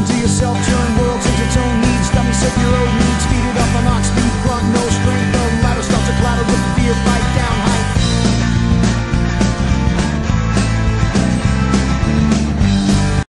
Listen to yourself, turn